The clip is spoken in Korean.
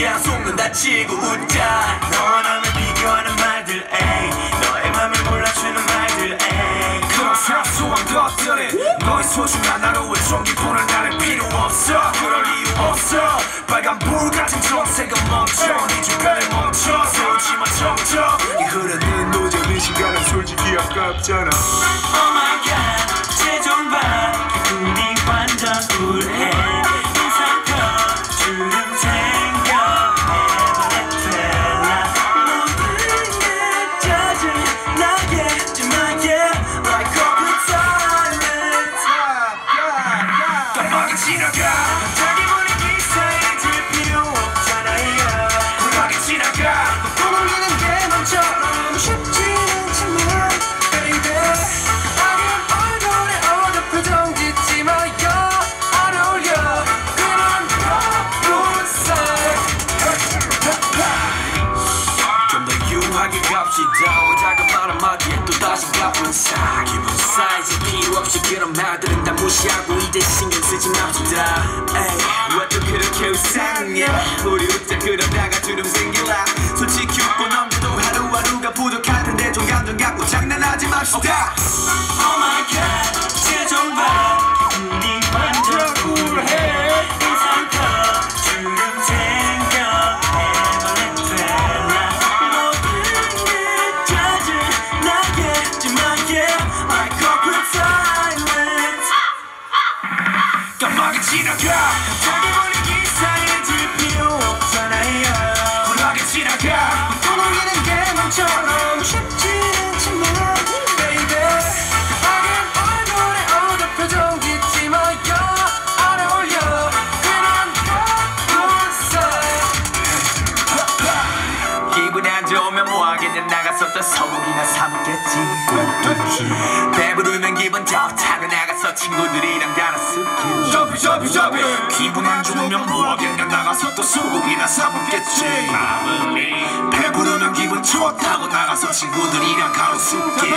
다 치고 웃자. 너와 나를 비교하는 말들 에이. 너의 맘을 몰라주는 말들 에이. 그런 사소한 것들에 너의 소중한 하루의 종기분을 나를 필요 없어. 그럴 이유 없어. 빨간 불 같은 정색은 멈춰. 네 주변에 멈춰. 세우지마 정적. 이 흐르는 노잼의 시간은 솔직히 아깝잖아. Oh 깜빡이 지 더 유하게 갑시다 작은 말 한마디에 또 다시 가쁜 사 기분 사이즈 필요 없이 그런 말들은 다 무시하고 이제 신경 쓰지 맙시다. 에이 왜또 그렇게 웃었냐 우리 웃자 그러다가 주름 생길라. 솔직히 웃고 넘겨도 하루하루가 부족할 텐데 좀 감정 갖고 장난하지 맙시다. Oh my god 최종반 깜빡이 지나가 자기 분위기 사이질 필요 없잖아요. 홀하게 지나가 떠올리는 게 맘처럼 쉽지 않지만 baby. 하긴 얼굴에 어두 표정 짓지 마요. 안 어울려. 그런 바쁜 기분 안 좋으면 뭐하겠냐 나가서 또 소고기나 사먹겠지. 배부르면 기분 좋다고 나가서 갈아쓰기 쇼핑 쇼핑 기분 안 좋으면 뭐하겠냐 나가서 또 소고기나 사먹겠지. 배부르면 기분 좋다고 나가서 친구들이랑 가로수길